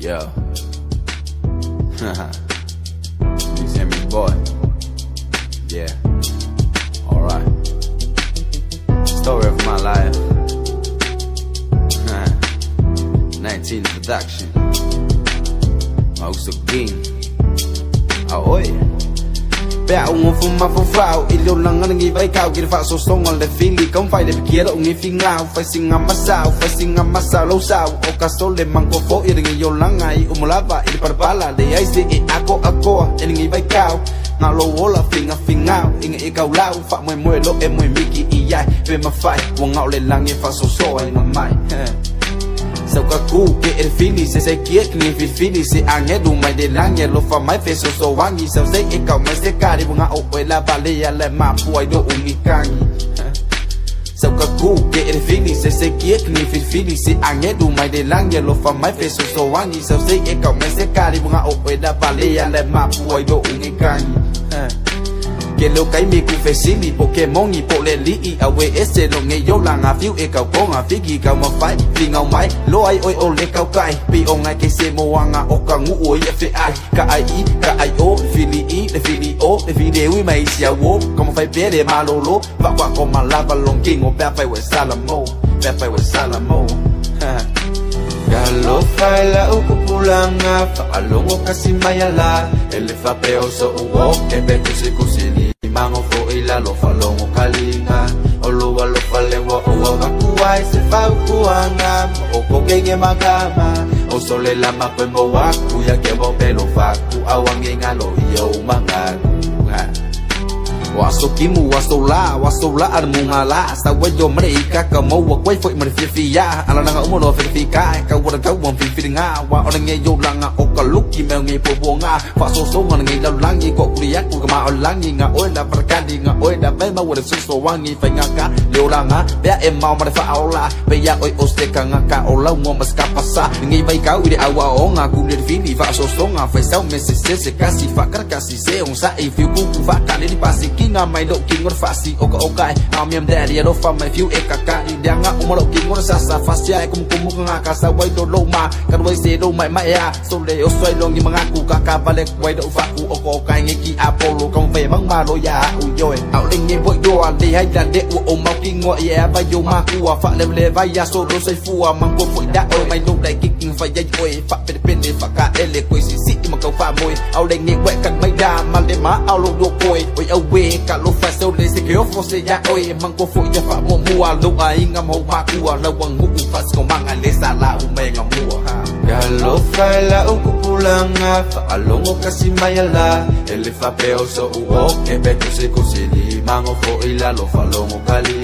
Yo. you see me, boy? Yeah. Alright. Story of my life. 19 production. Mauso King. Ahoy. Bẹo ngô phun mà phun phao. Ít liều lắng ngân nghi vây cao Kỳ phạo số sâu ngon lệ phi lì Công phải để kia đâu nghi phi ngao. Phải xin ngắm mắt sao, Phải xin ngắm mắt sao lâu sao. Ô ca số lệ mang cô phố Y đừng nghi yêu lăng ngay. U mù lá và y đi bà Để ai gì y a cô a cô Y đừng nghi cao Ngao lâu vô là phi ngà phi ngao. Y nghi y cao lao Phạm mười mười lộ em mười mi kỳ y dài Về mà phải Vô ngạo lên lắng nghi phạo số sâu Anh mà mãi. Sau ka ku ke er fini se se kiet ni fi fini se ange du mai de lange lo fa mai fe so so wangi sau se e ka mai se ka ri bunga o e la bale ya le ma puai do ungi kangi Sau ka ku ke er fini se se kiet ni fi fini se ange du mai de lange lo fa mai fe so so wangi sau se e ka mai se ka ri bunga o e la bale ya le ma puai do ungi kangi que lo kai mi ku fe mi, Pokemon i po le li i awe ese lo nge yo la nga fiu e kau ko nga figi kau ma fai fi ngau mai lo ai oi o le kau kai pi o ngai ke se mo wanga o ka ngu o ye fe ai. Ka ai i ka ai o fili i le fili o le fili wi mai sia wo como fai pe de malo lo va kwa ko ma lava long king o pe fai we salamo pe fai we salamo Kalau fala uku pulang fa alongo kasi mayala ele fa peo so uwo kembe kusi kusili falewa uwa makuai se fa ukuanga oko kenge magama o sole la makwembo waku ya kebo pelo faku awange ngalo yo mangaku Waso kimu waso la waso la. Ar mungala sa wayo mereka ka mo wa kwai foi mer fia ala nga umo no fi ka ka wa ka won fi fi nga wa ora nge yo langa o ka luki me nge po bo nga fa so so nga nge la langi ko kuria ku ma o langi. Nga o la perkandi nga o da be ma wa so so wangi. Fa nga ka le langa be e ma ma fa o la. Be ya oi o ste ka nga ka o la mo mas ka pasa. Nge vai ka wi awa o nga ku le fi ni fa so so nga fa sa me se se se kasi. Fa kar kasi se on sa e fi ku ku fa ka le pasi mai do king or fasi oka okai am yam daddy do fa mai few e kaka di dia nga. Umaro king or sa sa fasi ai, kum kum nga ka sa wai do lo ma. Kan wai se do mai mai ya so le o soi long ni mga ku ka ka vale wai do fa ku oka okai nge ki apollo. Kong fe mang ma lo ya u yoi. Au ling nge voi do an di hai da de u o mau king ngo ya ba yo ma ku fa le le vai ya so do sai fu mang ko foi da oi. Mai do dai king fa ya oi. Fa pe pe ne fa ka ele ko si si ma ka fa moi. Au ling nge wet kan mai da, ma le ma au lo do koi. Oi au we e ka lo fa so le se ke o fo se ya o e man ko fo ya fa mo mu a lo ai ngam ho ma ku a lo wang mu ku fa ko a le sa la u me ngam mu ha ya lo fa la u ku pulang a fa a lo ngo ka si mai la. E le fa pe o so u o ke be se ku se li. Man o fo i la lo fa lo ka li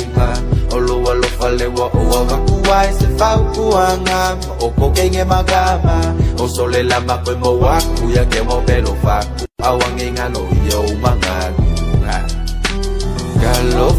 o lo wa lo fa le wa o wa ka ku ai e se fa u ku anga. O ko ke nge ma ga ma. O so le la ma ko mo wa ku ya ke mo lo fa awangenga lo yo manga.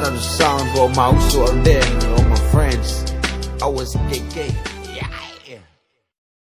shout out to sound for my and then all my friends. I was KK